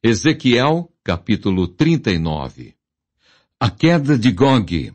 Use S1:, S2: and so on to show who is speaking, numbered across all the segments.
S1: Ezequiel, capítulo 39 A queda de Gog.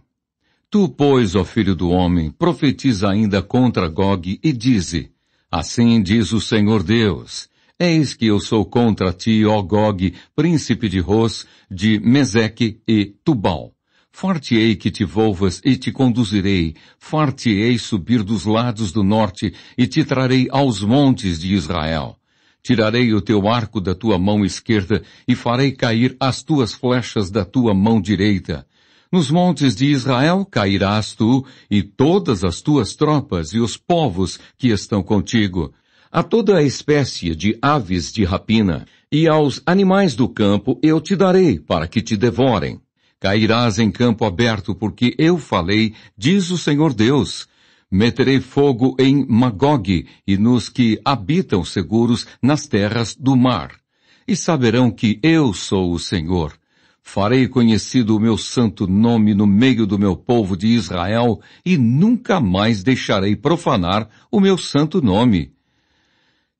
S1: Tu, pois, ó filho do homem, profetiza ainda contra Gog e dize, Assim diz o Senhor Deus, Eis que eu sou contra ti, ó Gog, príncipe de Ros, de Meseque e Tubal. Fartei que te volvas e te conduzirei, fartei subir dos lados do norte e te trarei aos montes de Israel. Tirarei o teu arco da tua mão esquerda e farei cair as tuas flechas da tua mão direita. Nos montes de Israel cairás tu e todas as tuas tropas e os povos que estão contigo. A toda a espécie de aves de rapina e aos animais do campo eu te darei para que te devorem. Cairás em campo aberto porque eu falei, diz o Senhor Deus. Meterei fogo em Magog e nos que habitam seguros nas terras do mar. E saberão que eu sou o Senhor. Farei conhecido o meu santo nome no meio do meu povo de Israel e nunca mais deixarei profanar o meu santo nome.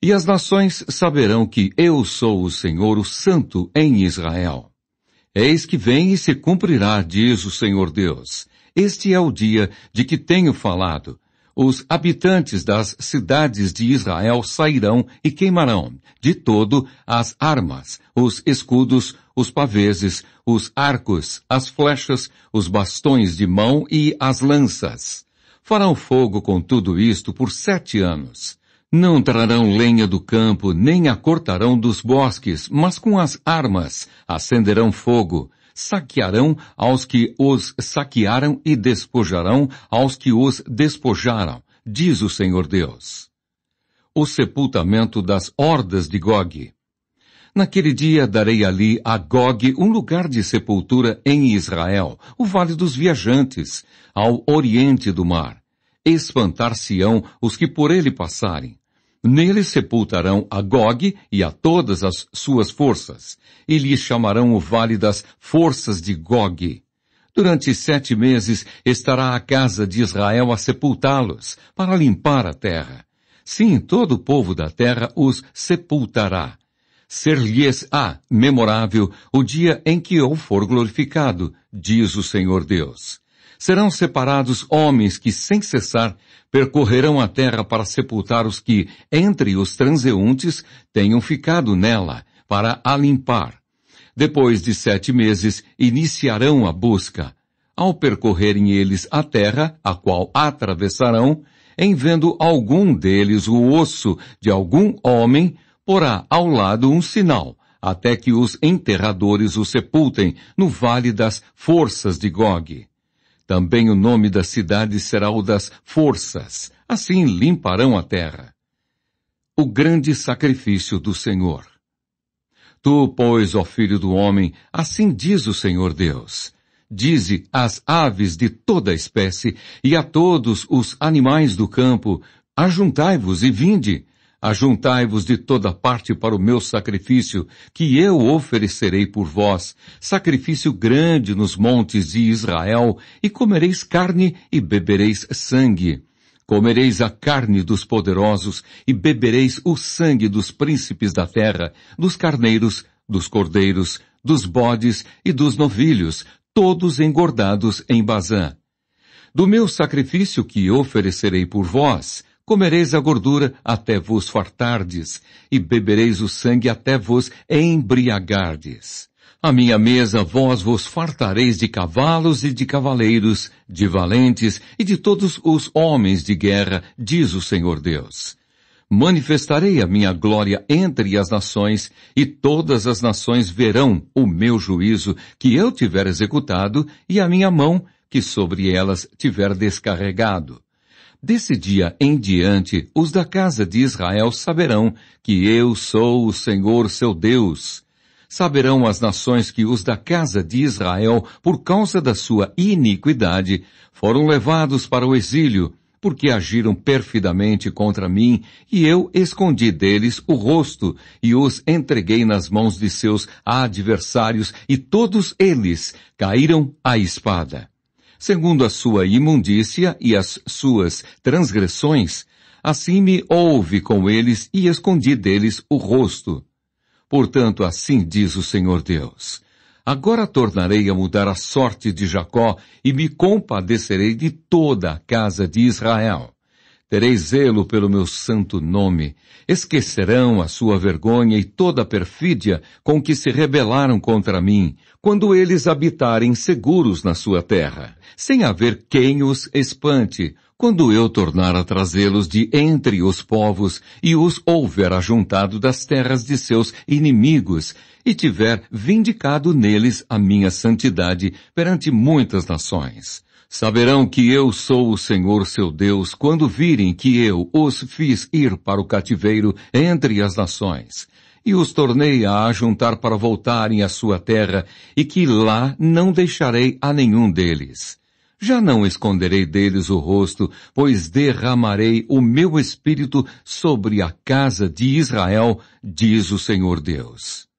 S1: E as nações saberão que eu sou o Senhor, o Santo em Israel. Eis que vem e se cumprirá, diz o Senhor Deus. Este é o dia de que tenho falado os habitantes das cidades de Israel sairão e queimarão de todo as armas, os escudos, os paveses, os arcos, as flechas, os bastões de mão e as lanças. Farão fogo com tudo isto por sete anos. Não trarão lenha do campo, nem a cortarão dos bosques, mas com as armas acenderão fogo, saquearão aos que os saquearam e despojarão aos que os despojaram, diz o Senhor Deus. O sepultamento das hordas de Gog. Naquele dia darei ali a Gog um lugar de sepultura em Israel, o Vale dos Viajantes, ao oriente do mar. Espantar-se-ão os que por ele passarem. Nele sepultarão a Gog e a todas as suas forças, e lhe chamarão o Vale das Forças de Gog. Durante sete meses estará a casa de Israel a sepultá-los, para limpar a terra. Sim, todo o povo da terra os sepultará. Ser-lhes-á memorável o dia em que eu for glorificado, diz o Senhor Deus. Serão separados homens que, sem cessar, percorrerão a terra para sepultar os que, entre os transeuntes, tenham ficado nela, para a limpar. Depois de sete meses, iniciarão a busca. Ao percorrerem eles a terra, a qual atravessarão, em vendo algum deles o osso de algum homem, porá ao lado um sinal, até que os enterradores o sepultem no vale das forças de Gog. Também o nome da cidade será o das forças. Assim limparão a terra. O grande sacrifício do Senhor. Tu, pois, ó filho do homem, assim diz o Senhor Deus. Dize às aves de toda espécie e a todos os animais do campo, ajuntai-vos e vinde, Ajuntai-vos de toda parte para o meu sacrifício, que eu oferecerei por vós, sacrifício grande nos montes de Israel, e comereis carne e bebereis sangue. Comereis a carne dos poderosos e bebereis o sangue dos príncipes da terra, dos carneiros, dos cordeiros, dos bodes e dos novilhos, todos engordados em Bazã. Do meu sacrifício que oferecerei por vós, Comereis a gordura até vos fartardes, e bebereis o sangue até vos embriagardes. A minha mesa vós vos fartareis de cavalos e de cavaleiros, de valentes e de todos os homens de guerra, diz o Senhor Deus. Manifestarei a minha glória entre as nações, e todas as nações verão o meu juízo que eu tiver executado e a minha mão que sobre elas tiver descarregado. Desse dia em diante, os da casa de Israel saberão que eu sou o Senhor seu Deus. Saberão as nações que os da casa de Israel, por causa da sua iniquidade, foram levados para o exílio, porque agiram perfidamente contra mim, e eu escondi deles o rosto, e os entreguei nas mãos de seus adversários, e todos eles caíram à espada segundo a sua imundícia e as suas transgressões, assim me houve com eles e escondi deles o rosto. Portanto, assim diz o Senhor Deus. Agora tornarei a mudar a sorte de Jacó e me compadecerei de toda a casa de Israel. Terei zelo pelo meu santo nome. Esquecerão a sua vergonha e toda a perfídia com que se rebelaram contra mim, quando eles habitarem seguros na sua terra, sem haver quem os espante, quando eu tornar a trazê-los de entre os povos e os houver ajuntado das terras de seus inimigos, e tiver vindicado neles a minha santidade perante muitas nações. Saberão que eu sou o Senhor seu Deus quando virem que eu os fiz ir para o cativeiro entre as nações, e os tornei a ajuntar para voltarem à sua terra, e que lá não deixarei a nenhum deles. Já não esconderei deles o rosto, pois derramarei o meu espírito sobre a casa de Israel, diz o Senhor Deus.